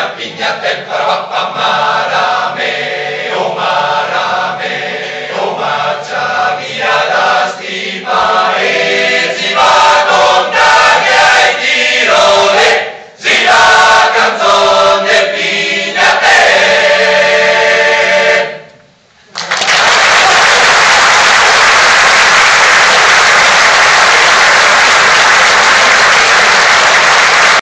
Piña, piña del parapapá,